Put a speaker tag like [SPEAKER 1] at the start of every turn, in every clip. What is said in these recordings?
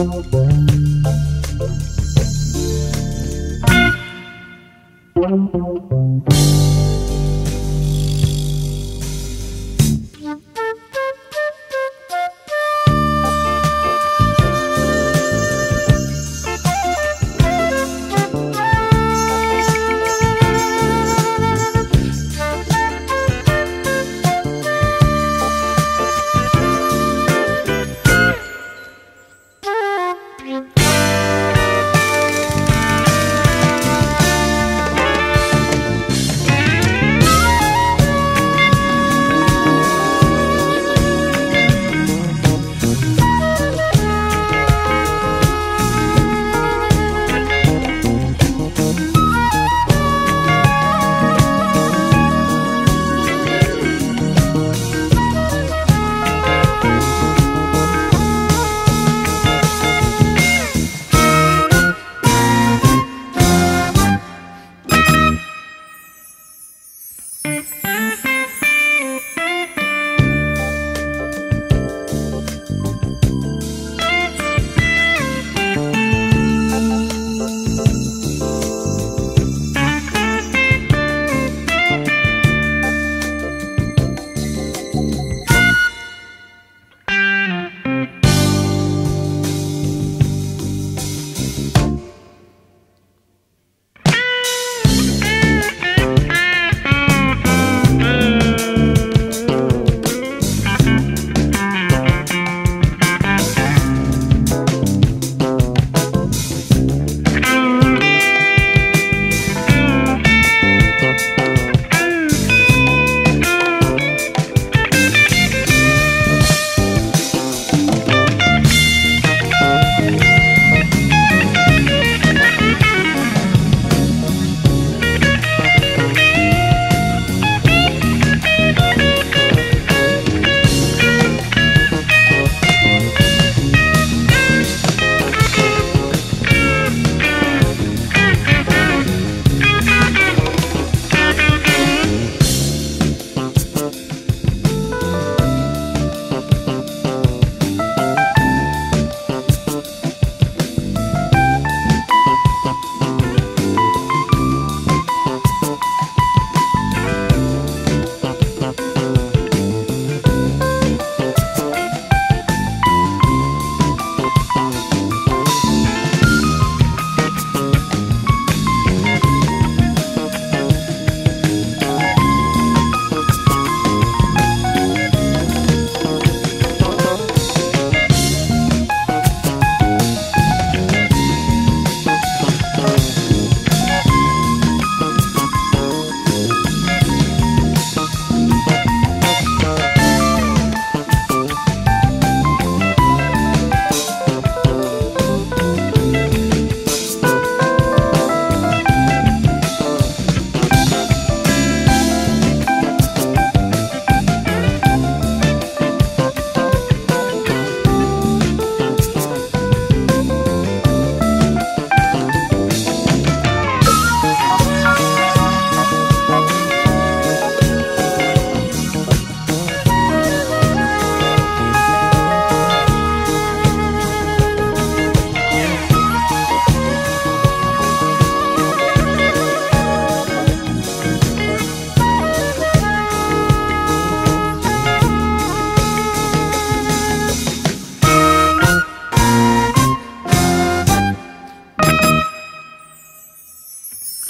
[SPEAKER 1] Thank you. Bye.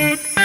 [SPEAKER 1] it